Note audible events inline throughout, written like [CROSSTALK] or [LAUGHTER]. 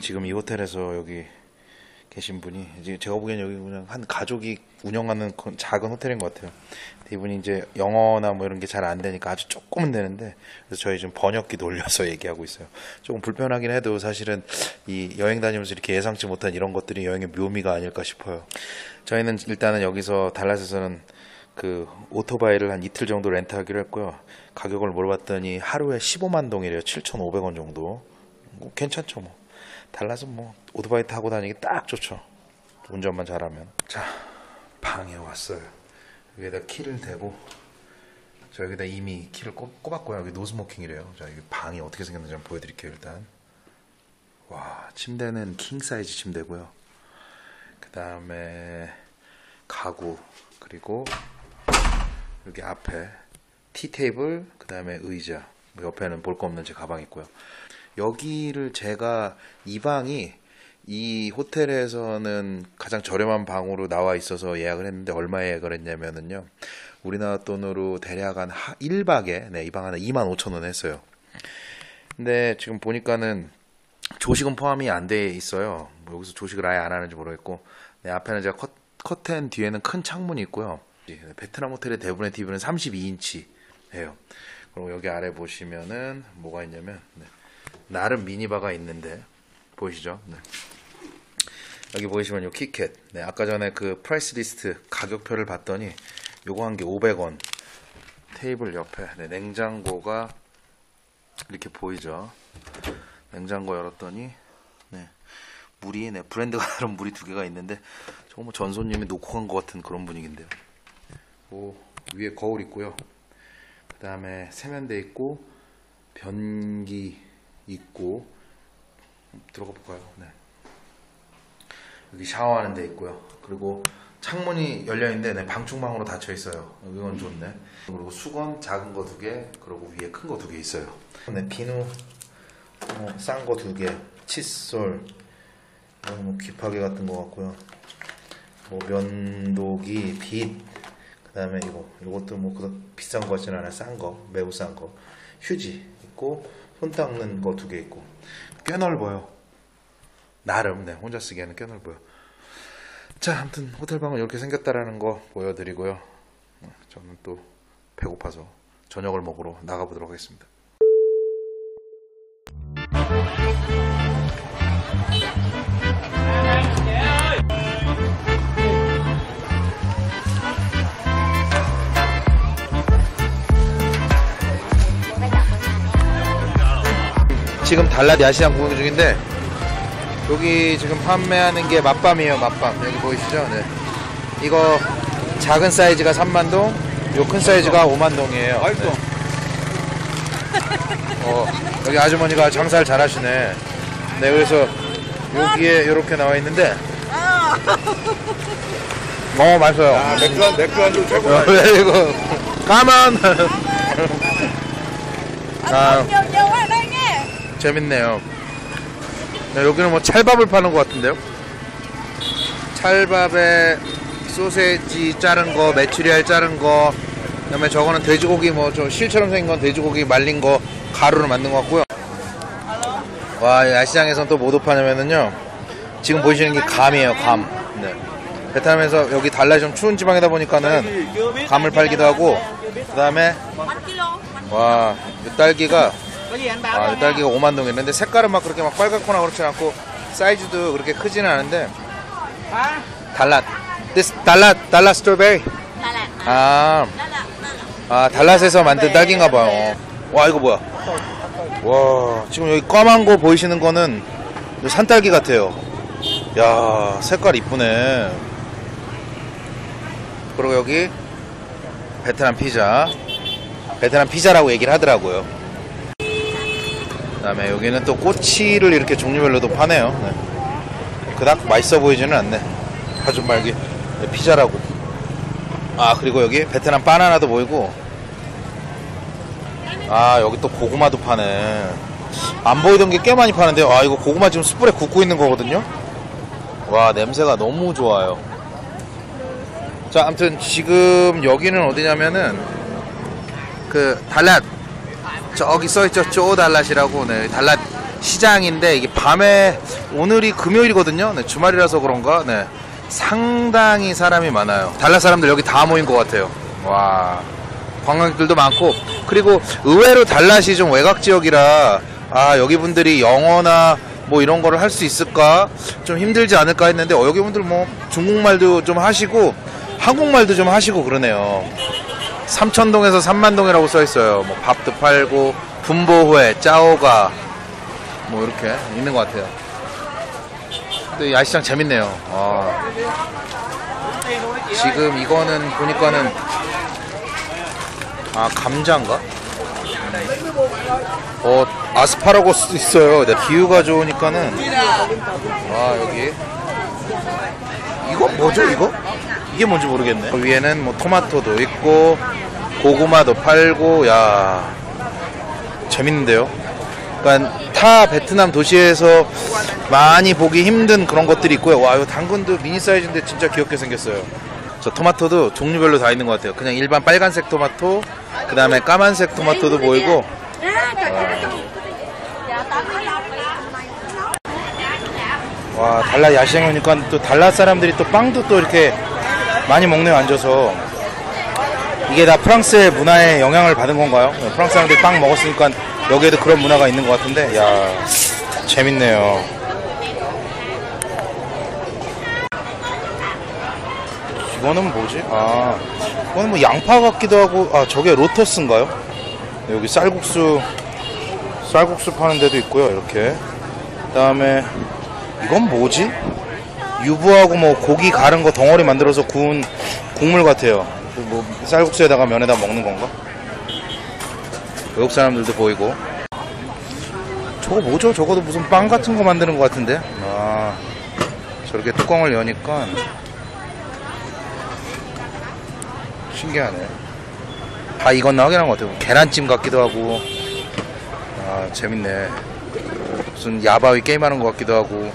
지금 이 호텔에서 여기 계신 분이 이제 제가 보기엔 여기 그냥 한 가족이 운영하는 그 작은 호텔인 것 같아요. 이분이 이제 영어나 뭐 이런 게 잘 안 되니까 아주 조금은 되는데 그래서 저희 지금 번역기 돌려서 [LAUGHS] 얘기하고 있어요. 조금 불편하긴 해도 사실은 이 여행 다니면서 이렇게 예상치 못한 이런 것들이 여행의 묘미가 아닐까 싶어요. 저희는 일단은 여기서 달랏에서는 그 오토바이를 한 이틀 정도 렌트하기로 했고요. 가격을 물어봤더니 하루에 15만 동이래요. 7,500원 정도. 뭐 괜찮죠 뭐. 달라서 뭐 오토바이 타고 다니기 딱 좋죠. 운전만 잘하면. 자, 방에 왔어요. 여기에다 키를 대고 저 여기다 이미 키를 꼽, 꼽았고요. 여기 노스모킹이래요. 자, 여기 방이 어떻게 생겼는지 한번 보여드릴게요. 일단. 와, 침대는 킹 사이즈 침대고요. 그 다음에 가구 그리고 여기 앞에 티 테이블 그 다음에 의자 뭐 옆에는 볼 거 없는 제 가방 있고요. 여기를 제가 이 방이 이 호텔에서는 가장 저렴한 방으로 나와 있어서 예약을 했는데 얼마에 예약을 했냐면은요. 우리나라 돈으로 대략 한 1박에 네, 이 방 하나 2만 5천 원 했어요. 근데 지금 보니까는 조식은 포함이 안 돼 있어요. 뭐 여기서 조식을 아예 안 하는지 모르겠고 네, 앞에는 제가 컷, 커튼 뒤에는 큰 창문이 있고요. 예, 베트남 호텔의 대부분의 TV는 32인치예요. 그리고 여기 아래 보시면은 뭐가 있냐면 네, 나름 미니바가 있는데 보이시죠? 네. 여기 보이시면 요 킷캣. 네, 아까 전에 그 price list 가격표를 봤더니 요거 한 개 500원. 테이블 옆에 네, 냉장고가 이렇게 보이죠? 냉장고 열었더니 네, 물이 네, 브랜드가 [LAUGHS] 다른 물이 두 개가 있는데 저거 뭐 전손님이 놓고 간 것 같은 그런 분위기인데요. 오, 위에 거울 있고요. 그 다음에 세면대 있고 변기 있고 들어가 볼까요? 네. 여기 샤워하는 데 있고요. 그리고 창문이 열려 있는데 네, 방충망으로 닫혀 있어요. 이건 좋네. 그리고 수건 작은 거 두 개, 그리고 위에 큰 거 두 개 있어요. 네, 비누 어, 싼거 두 개, 칫솔, 이건 뭐 귀파개 같은 거 같고요. 뭐 면도기, 빗, 그 다음에 이거 이것도 뭐 그렇게 비싼 거 같진 않아요. 싼 거, 매우 싼 거. 휴지 있고 손 닦는 거 두 개 있고 꽤 넓어요. 나름 네 혼자 쓰기에는 꽤 넓어요. 자, 아무튼 호텔 방은 이렇게 생겼다라는 거 보여드리고요. 어, 저는 또 배고파서 저녁을 먹으러 나가보도록 하겠습니다. 지금 달랏 야시장 구경 중인데 여기 지금 판매하는 게 맛밤이에요 맛밤. 여기 보이시죠? 네. 이거 작은 사이즈가 3만동 요 큰 사이즈가 5만동이에요. 맛있어. [LAUGHS] 어, 여기 아주머니가 장사를 잘 하시네. 네 그래서 여기에 이렇게 나와 있는데. [LAUGHS] 어 맛있어요. 아, 맥주 한, 맥주 한줄 최고. 어, 이거. 가만. 아 재밌네요. 네, 여기는 뭐 찰밥을 파는 것 같은데요. 찰밥에 소세지 자른 거, 메추리알 자른 거, 그다음에 저거는 돼지고기 뭐 좀 실처럼 생긴 건 돼지고기 말린 거 가루로 만든 것 같고요. 와, 이 야시장에서는 또 뭐도 파냐면은요. 지금 보이시는 게 감이에요, 감. 네. 베트남에서 여기 달라이 좀 추운 지방이다 보니까는 감을 팔기도 하고, 그다음에 와, 이 딸기가 아. 딸기가 5만 동이었는데 색깔은 막 그렇게 막 빨갛거나 그렇진 않고 사이즈도 그렇게 크지는 않은데 hả 달랏. This 달랏 달랏 스트로베리? 아, 아 달랏에서 만든 딸기인가 봐요. 와 이거 뭐야? 와 지금 여기 까만 거 보이시는 거는 산딸기 같아요. 야 색깔 이쁘네. 그리고 여기 베트남 피자. 베트남 피자라고 얘기를 하더라고요. 그 다음에 여기는 또 꼬치를 이렇게 종류별로도 파네요. 네. 그닥 맛있어 보이지는 않네. 아줌말기 네, 피자라고. 아 그리고 여기 베트남 바나나도 보이고. 아 여기 또 고구마도 파네. 안 보이던 게 꽤 많이 파는데요. 아 이거 고구마 지금 숯불에 굽고 있는 거거든요. 와 냄새가 너무 좋아요. 자 아무튼 지금 여기는 어디냐면은 그 달랏 저기 써있죠. 쪼달랏이라고 네, 달랏 시장인데 이게 밤에 오늘이 금요일이거든요. 네, 주말이라서 그런가? 네, 상당히 사람이 많아요. 달랏 사람들 여기 다 모인 것 같아요. 와 관광객들도 많고. 그리고 의외로 달랏이 좀 외곽 지역이라 아 여기 분들이 영어나 뭐 이런 거를 할 수 있을까? 좀 힘들지 않을까 했는데 어, 여기 분들 뭐 중국말도 좀 하시고 한국말도 좀 하시고 그러네요 삼천동에서 삼만동이라고 써 있어요. 뭐 밥도 팔고 분보회, 짜오가 뭐 이렇게 있는 것 같아요. 근데 야시장 재밌네요. 아. 지금 이거는 보니까는 아 감자인가? 어 아스파라거스도 있어요. 네, 기후가 좋으니까는 아 여기 이거 뭐죠 이거? 이게 뭔지 모르겠네. 그 위에는 뭐 토마토도 있고 고구마도 팔고 야 재밌는데요. 그러니까 타 베트남 도시에서 많이 보기 힘든 그런 것들이 있고요. 와, 이거 당근도 미니 사이즈인데 진짜 귀엽게 생겼어요. 저 토마토도 종류별로 다 있는 것 같아요. 그냥 일반 빨간색 토마토, 그 다음에 까만색 토마토도 보이고, 와, 달라 야시장에 오니까 또 달라 사람들이 또 빵도 또 이렇게 많이 먹네요, 앉아서. 이게 다 프랑스의 문화에 영향을 받은 건가요? 네, 프랑스 사람들이 빵 먹었으니까 여기에도 그런 문화가 있는 것 같은데, 야 재밌네요. 이거는 뭐지? 아, 이거는 뭐 양파 같기도 하고, 아, 저게 로터스인가요? 네, 여기 쌀국수, 쌀국수 파는 데도 있고요, 이렇게. 그 다음에, 이건 뭐지? 유부하고 뭐 고기 가른 거 덩어리 만들어서 구운 국물 같아요. 그뭐 쌀국수에다가 면에다 먹는 건가? 외국 사람들도 보이고. 저거 뭐죠? 저거도 무슨 빵 같은 거 만드는 것 같은데? 아, 저렇게 뚜껑을 여니까 신기하네. 다 익었나 확인한 것 같아요. 계란찜 같기도 하고. 아, 재밌네. 무슨 야바위 게임하는 것 같기도 하고.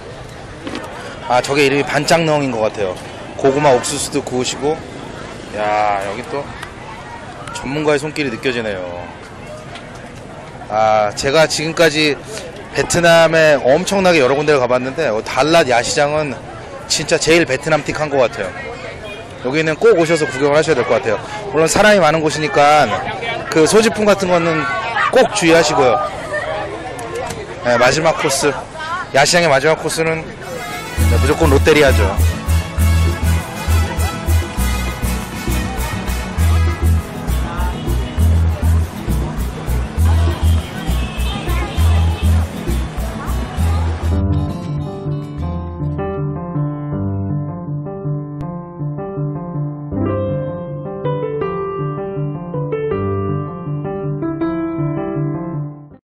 아, 저게 이름이 반짝농인 것 같아요. 고구마 옥수수도 구우시고. 야, 여기 또 전문가의 손길이 느껴지네요. 아, 제가 지금까지 베트남에 엄청나게 여러 군데를 가봤는데, 어, 달랏 야시장은 진짜 제일 베트남틱 한 것 같아요. 여기는 꼭 오셔서 구경을 하셔야 될 것 같아요. 물론 사람이 많은 곳이니까 그 소지품 같은 거는 꼭 주의하시고요. 네, 마지막 코스. 야시장의 마지막 코스는 무조건 롯데리아죠.